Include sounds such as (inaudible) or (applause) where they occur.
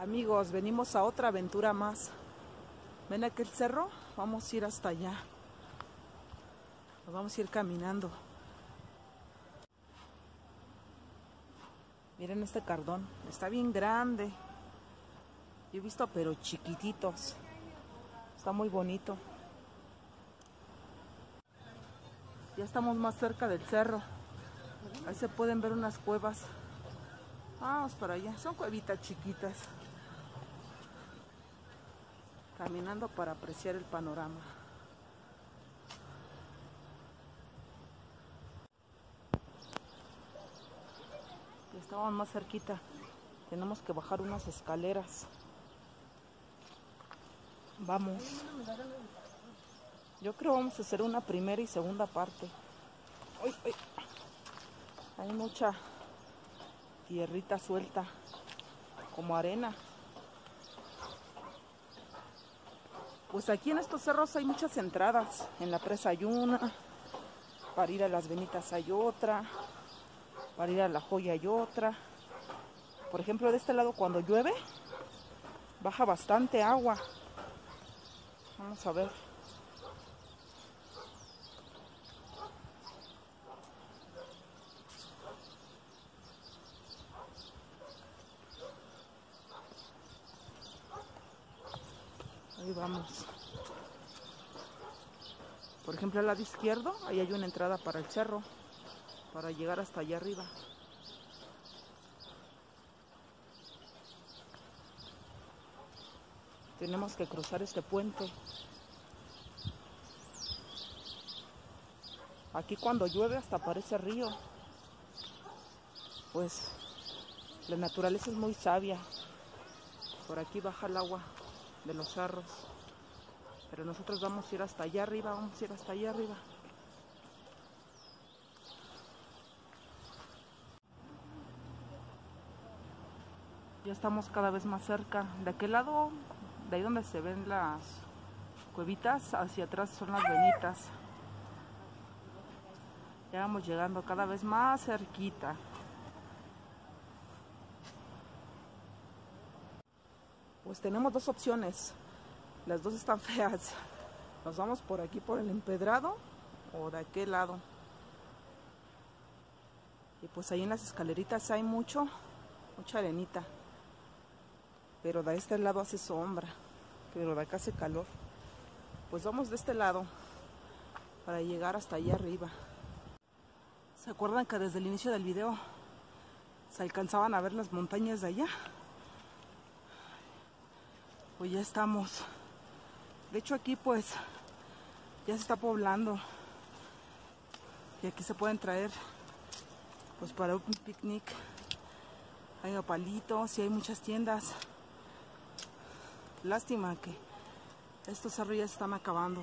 Amigos, venimos a otra aventura más. ¿Ven aquel cerro? Vamos a ir hasta allá. Nos vamos a ir caminando. Miren este cardón. Está bien grande. Yo he visto pero chiquititos. Está muy bonito. Ya estamos más cerca del cerro. Ahí se pueden ver unas cuevas. Vamos para allá. Son cuevitas chiquitas. Caminando para apreciar el panorama. Estamos más cerquita. Tenemos que bajar unas escaleras. Vamos. Yo creo vamos a hacer una primera y segunda parte. Hay mucha tierrita suelta, como arena. Pues aquí en estos cerros hay muchas entradas. En la presa hay una, para ir a las venitas hay otra, para ir a la joya hay otra. Por ejemplo, de este lado cuando llueve, baja bastante agua. Vamos a ver. Ahí vamos. Por ejemplo, al lado izquierdo, ahí hay una entrada para el cerro, para llegar hasta allá arriba. Tenemos que cruzar este puente. Aquí cuando llueve hasta parece río. Pues la naturaleza es muy sabia. Por aquí baja el agua de los cerros. Pero nosotros vamos a ir hasta allá arriba, vamos a ir hasta allá arriba. Ya estamos cada vez más cerca. De aquel lado, de ahí donde se ven las cuevitas, hacia atrás son las venitas. Ya vamos llegando cada vez más cerquita. Pues tenemos dos opciones. Las dos están (laughs) feas. Nos vamos por aquí por el empedrado o de aquel lado. Y pues ahí en las escaleritas hay mucho, mucha arenita. Pero de este lado hace sombra. Pero de acá hace calor. Pues vamos de este lado para llegar hasta allá arriba. ¿Se acuerdan que desde el inicio del video se alcanzaban a ver las montañas de allá? Pues ya estamos. De hecho aquí pues ya se está poblando. Y aquí se pueden traer pues para un picnic. Hay palitos y hay muchas tiendas. Lástima que estos se están acabando.